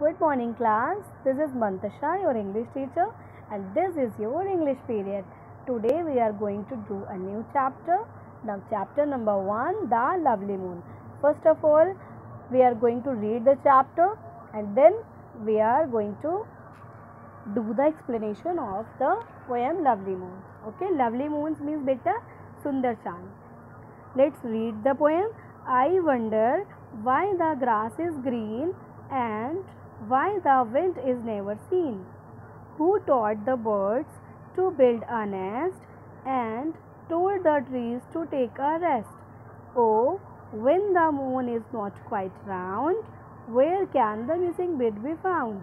Good morning, class. This is Mantasha, your English teacher, and this is your English period. Today we are going to do a new chapter. Now, chapter number one, The Lovely Moon. First of all, we are going to read the chapter and then we are going to do the explanation of the poem Lovely Moon. Okay, Lovely Moons means beta Sundar Chand. Let's read the poem. I wonder why the grass is green and why the wind is never seen. Who taught the birds to build a nest and told the trees to take a rest? Oh, when the moon is not quite round, where can the missing bit be found?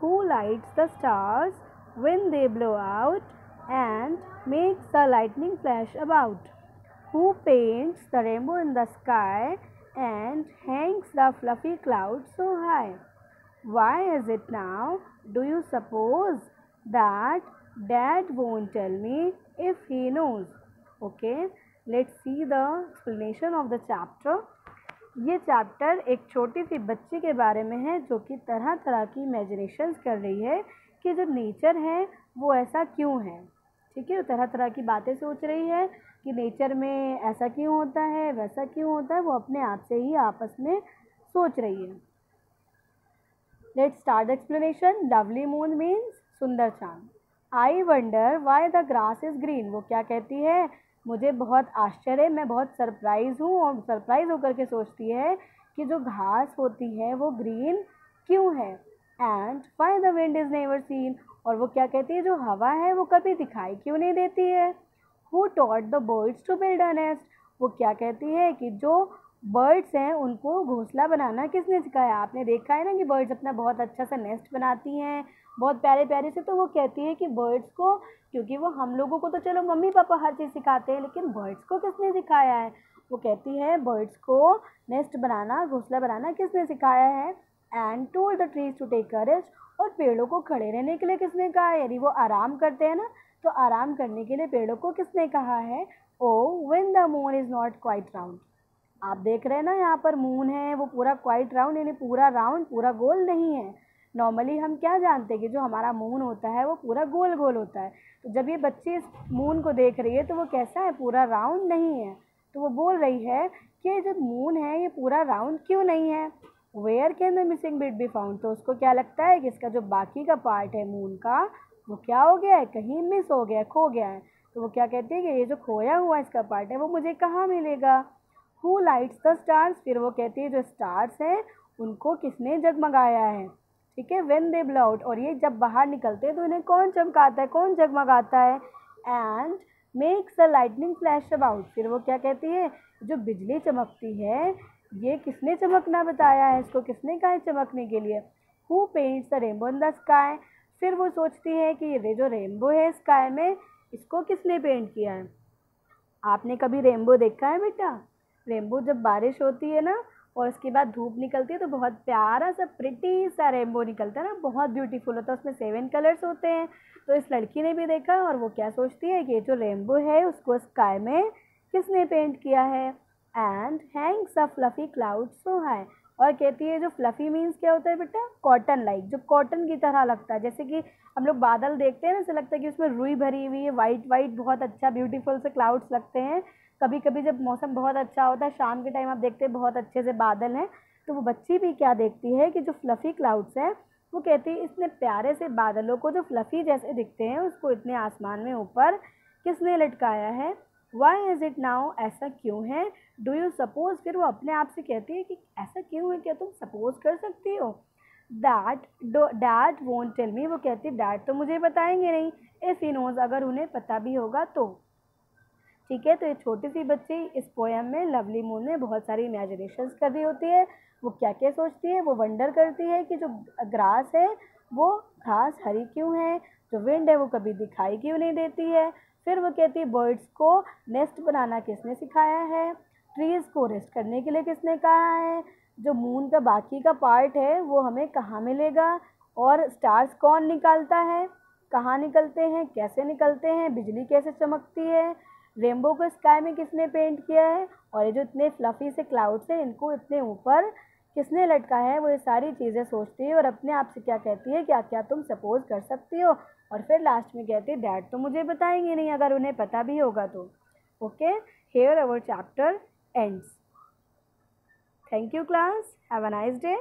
Who lights the stars when they blow out and makes the lightning flash about? Who paints the rainbow in the sky and hangs the fluffy clouds so high? Why is it now, do you suppose, that dad won't tell me if he knows? Okay, let's see the explanation of the chapter. ये chapter एक छोटी सी बच्ची के बारे में है जो कि तरह तरह की इमेजिनेशंस कर रही है कि जो नेचर है वो ऐसा क्यों है ठीक है तरह तरह की बातें सोच रही है कि नेचर में ऐसा क्यों होता है वैसा क्यों होता है वो अपने आप से ही आपस में सोच रही है let start explanation lovely moon means सुंदर चाँद. I wonder why the grass is green वो क्या कहती है? मुझे बहुत आश्चर्य मैं बहुत सरप्राइज़ हूँ और सरप्राइज़ होकर के सोचती है कि जो घास होती है वो ग्रीन क्यों है? And why the wind is never seen और वो क्या कहती है? जो हवा है वो कभी दिखाई क्यों नहीं देती है? Who taught the birds to build a nest वो क्या कहती है कि जो बर्ड्स हैं, उनको घोंसला बनाना किसने सिखाया? आपने देखा है ना कि बर्ड्स अपना बहुत अच्छा सा नेस्ट बनाती हैं, बहुत प्यारे प्यारे से तो वो कहती है कि बर्ड्स को, क्योंकि वो हम लोगों को तो चलो मम्मी पापा हर चीज़ सिखाते हैं, लेकिन बर्ड्स को किसने सिखाया है? वो कहती है, बर्ड्स को नेस्ट बनाना, घोंसला बनाना किसने सिखाया है? And told the trees to take courage और पेड़ों को खड़े रहने के लिए किसने कहा है? यदि वो आराम करते हैं ना तो आराम करने के लिए पेड़ों को किसने कहा है? ओ when the moon is not quite round आप देख रहे हैं ना, यहाँ पर मून है, वो पूरा क्वाइट राउंड यानी पूरा राउंड पूरा गोल नहीं है। नॉर्मली हम क्या जानते हैं कि जो हमारा मून होता है, वो पूरा गोल गोल होता है। तो जब ये बच्ची इस मून को देख रही है तो वो कैसा है? पूरा राउंड नहीं है। तो वो बोल रही है कि जो मून है, ये पूरा राउंड क्यों नहीं है? Where can the missing bit be found तो उसको क्या लगता है कि इसका जो बाकी का पार्ट है मून का, वो क्या हो गया है? कहीं मिस हो गया, खो गया है। तो वो क्या कहती है कि ये जो खोया हुआ इसका पार्ट है, वो मुझे कहाँ मिलेगा? हु लाइट्स द स्टार्स फिर वो कहती है, जो स्टार्स हैं, उनको किसने जगमगाया है? ठीक है? वेन दे ब्लाउट और ये जब बाहर निकलते हैं तो इन्हें कौन चमकाता है? कौन जगमगाता है? And makes the lightning flash about फिर वो क्या कहती है? जो बिजली चमकती है, ये किसने चमकना बताया है? इसको किसने कहा है चमकने के लिए? Who paints the rainbow in the sky फिर वो सोचती है कि ये जो रेनबो है स्काई में, इसको किसने पेंट किया है? आपने कभी रेनबो देखा है बेटा? रेनबो जब बारिश होती है ना, और उसके बाद धूप निकलती है तो बहुत प्यारा सा प्रिटी सा रेनबो निकलता है ना, बहुत ब्यूटीफुल होता है। उसमें सेवन कलर्स होते हैं। तो इस लड़की ने भी देखा और वो क्या सोचती है कि ये जो रेनबो है, उसको स्काई में किसने पेंट किया है? And hangs a fluffy cloud so high और कहती है, जो फ्लफ़ी मीन्स क्या होता है बेटा? कॉटन लाइक जो कॉटन की तरह लगता है। जैसे कि हम लोग बादल देखते हैं ना, ऐसे लगता है कि उसमें रुई भरी हुई है वाइट वाइट बहुत अच्छा ब्यूटीफुल से क्लाउड्स लगते हैं। कभी कभी जब मौसम बहुत अच्छा होता है, शाम के टाइम आप देखते हैं बहुत अच्छे से बादल हैं तो वो बच्ची भी क्या देखती है कि जो फ्लफ़ी क्लाउड्स हैं, वो कहती है, इतने प्यारे से बादलों को जो फ्लफ़ी जैसे दिखते हैं, उसको इतने आसमान में ऊपर किसने लटकाया है? वाई इज़ इट नाउ ऐसा क्यों है? डू यू सपोज़ फिर वो अपने आप से कहती है कि, ऐसा क्यों है? क्या तुम सपोज़ कर सकती हो? That dad won't tell me वो कहती डैड तो मुझे बताएँगे नहीं। इफ़ ही नोज़ अगर उन्हें पता भी होगा तो। ठीक है तो ये छोटी सी बच्ची इस पोएम में लवली मून में बहुत सारी इमेजिनेशंस कर रही होती है। वो क्या क्या सोचती है? वो वंडर करती है कि जो ग्रास है, वो घास हरी क्यों है? जो विंड है, वो कभी दिखाई क्यों नहीं देती है? फिर वो कहती है बर्ड्स को नेस्ट बनाना किसने सिखाया है? ट्रीज़ को रेस्ट करने के लिए किसने कहा है? जो मून का बाकी का पार्ट है, वो हमें कहाँ मिलेगा? और स्टार्स कौन निकालता है? कहाँ निकलते हैं? कैसे निकलते हैं? बिजली कैसे चमकती है? रेनबो को स्काई में किसने पेंट किया है? और ये जो इतने फ्लफ़ी से क्लाउड्स हैं, इनको इतने ऊपर किसने लटका है? वो ये सारी चीज़ें सोचती है और अपने आप से क्या कहती है? क्या क्या तुम सपोज़ कर सकती हो? और फिर लास्ट में कहती है डैड तो मुझे बताएँगे नहीं, अगर उन्हें पता भी होगा तो। Okay here our chapter ends thank you class have a nice day